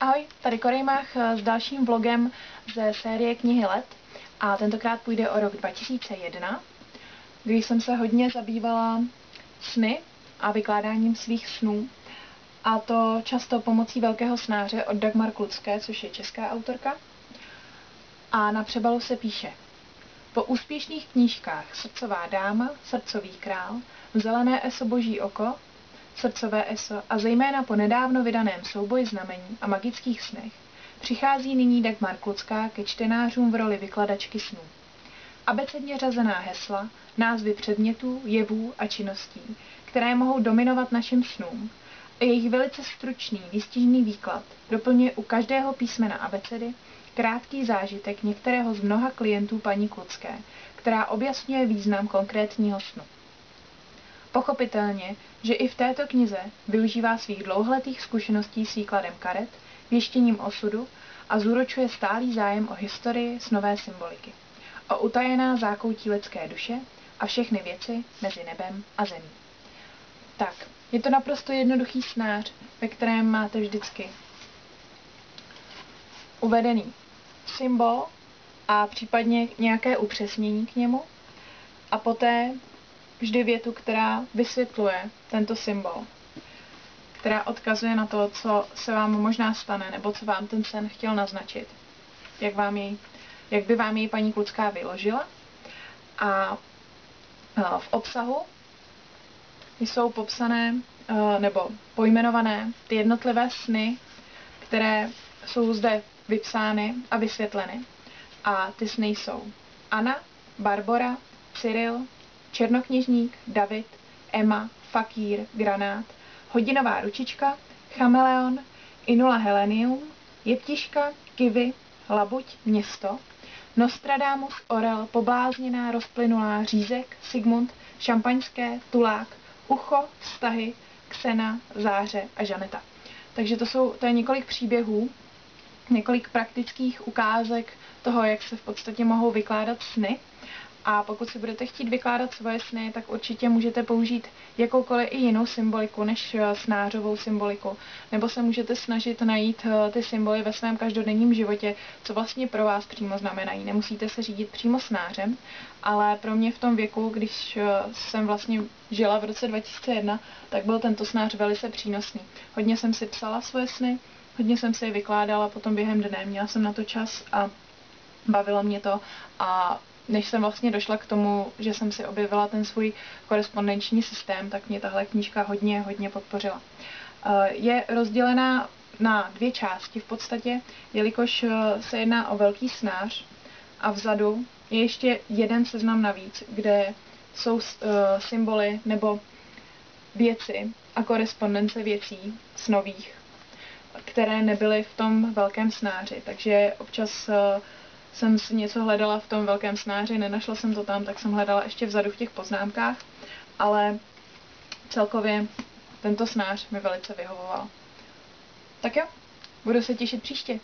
Ahoj, tady Korejmach s dalším vlogem ze série knihy Let. A tentokrát půjde o rok 2001, kdy jsem se hodně zabývala sny a vykládáním svých snů. A to často pomocí velkého snáře od Dagmar Klucké, což je česká autorka. A na přebalu se píše. Po úspěšných knížkách Srdcová dáma, Srdcový král, Zelené eso boží oko, srdcové eso a zejména po nedávno vydaném souboji znamení a magických snech přichází nyní Dagmar Klucká ke čtenářům v roli vykladačky snů. Abecedně řazená hesla, názvy předmětů, jevů a činností, které mohou dominovat našim snům, a jejich velice stručný, výstižný výklad doplňuje u každého písmena abecedy krátký zážitek některého z mnoha klientů paní Klucké, která objasňuje význam konkrétního snu. Pochopitelně, že i v této knize využívá svých dlouhletých zkušeností s výkladem karet, věštěním osudu a zúročuje stálý zájem o historii snové symboliky, o utajená zákoutí lidské duše a všechny věci mezi nebem a zemí. Tak, je to naprosto jednoduchý snář, ve kterém máte vždycky uvedený symbol a případně nějaké upřesnění k němu a poté vždy větu, která vysvětluje tento symbol, která odkazuje na to, co se vám možná stane, nebo co vám ten sen chtěl naznačit, jak, vám jej, jak by vám jej paní Klucká vyložila. A v obsahu jsou popsané nebo pojmenované ty jednotlivé sny, které jsou zde vypsány a vysvětleny. A ty sny jsou Anna, Barbora, Cyril, Černokněžník, David, Emma, Fakír, Granát, Hodinová ručička, Chameleon, Inula Helenium, Jeptiška, Kivy, Labuť, Město, Nostradamus, Orel, Poblázněná, Rozplynulá, Řízek, Sigmund, Šampaňské, Tulák, Ucho, Vztahy, Ksena, Záře a Žaneta. Takže to, jsou, to je několik příběhů, několik praktických ukázek toho, jak se v podstatě mohou vykládat sny. A pokud si budete chtít vykládat svoje sny, tak určitě můžete použít jakoukoliv i jinou symboliku než eh, snářovou symboliku. Nebo se můžete snažit najít eh, ty symboly ve svém každodenním životě, co vlastně pro vás přímo znamenají. Nemusíte se řídit přímo snářem, ale pro mě v tom věku, když eh, jsem vlastně žila v roce 2001, tak byl tento snář velice přínosný. Hodně jsem si psala svoje sny, hodně jsem si je vykládala potom během dne, měla jsem na to čas a bavilo mě to a než jsem vlastně došla k tomu, že jsem si objevila ten svůj korespondenční systém, tak mě tahle knížka hodně, hodně podpořila. Eh, je rozdělená na dvě části v podstatě, jelikož eh, se jedná o velký snář a vzadu je ještě jeden seznam navíc, kde jsou eh, symboly nebo věci a korespondence věcí snových, které nebyly v tom velkém snáři. Takže občas jsem si něco hledala v tom velkém snáři, nenašla jsem to tam, tak jsem hledala ještě vzadu v těch poznámkách, ale celkově tento snář mi velice vyhovoval. Tak jo, budu se těšit příště.